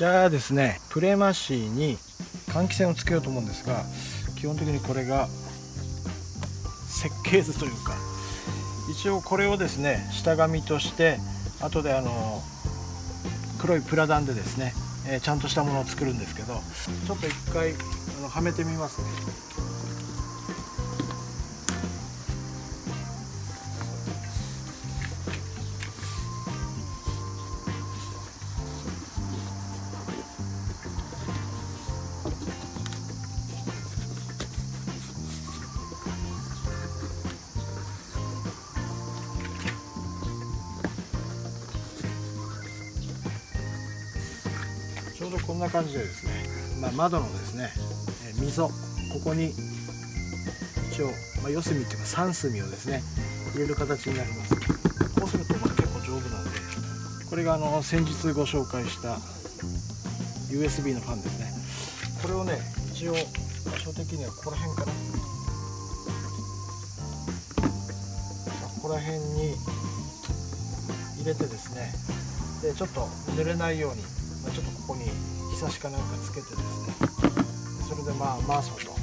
じゃあですねプレマシーに換気扇をつけようと思うんですが基本的にこれが設計図というか一応これをですね下紙として後であの黒いプラダンでですね、えー、ちゃんとしたものを作るんですけどちょっと一回あのはめてみますね。ちょうどこんな感じでですね、まあ、窓のですね、え溝ここに一応、まあ、四隅っていうか三隅をですね入れる形になります。こうするとまあ結構丈夫なんでこれがあの先日ご紹介した USB のファンですね。これをね一応場所的にはここら辺かな。ここら辺に入れてですねでちょっと濡れないようにまあ、ちょっとここにひさしかなんかつけてですね。それでまあ回そうとい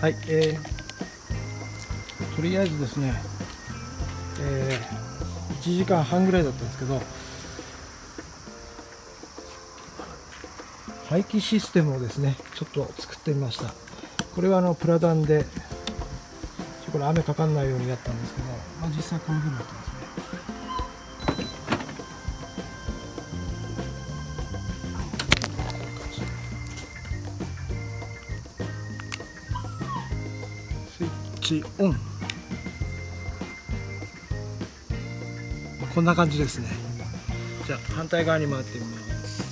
はい、えー、とりあえずですね、えー、1時間半ぐらいだったんですけど排気システムをですねちょっと作ってみました。これはあのプラダンでこれ雨かかんないようにやったんですけど、まあ、実際こういうふうになってますチオン。こんな感じですね。じゃあ反対側に回ってみます。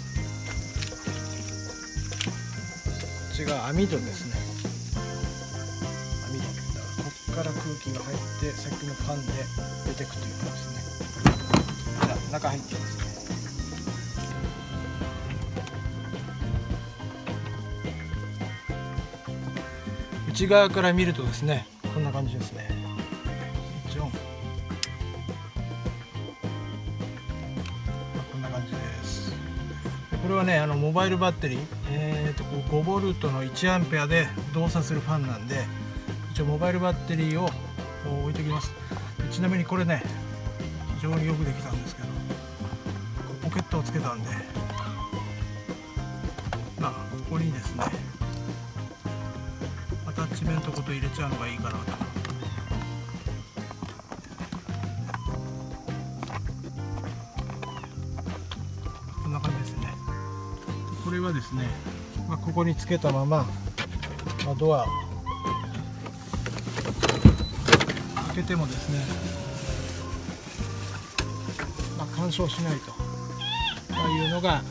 こっちが網戸ですね。網戸だからこっから空気が入ってさっきのファンで出てくという感じですね。じゃあ中入ってみますね。内側から見るとですね感じですね。スイッチオンこんな感じです。これはねあのモバイルバッテリー、えー、とこう5ボルトの1アンペアで動作するファンなんで一応モバイルバッテリーを置いておきます。ちなみにこれね非常によくできたんですけどポケットをつけたんでまあここにですね。アタッチメントごと入れちゃうのがいいかなと。こんな感じですね。これはですね、まあ、ここにつけたまま、まあ、ドア。開けてもですね、まあ、干渉しないと。いうのが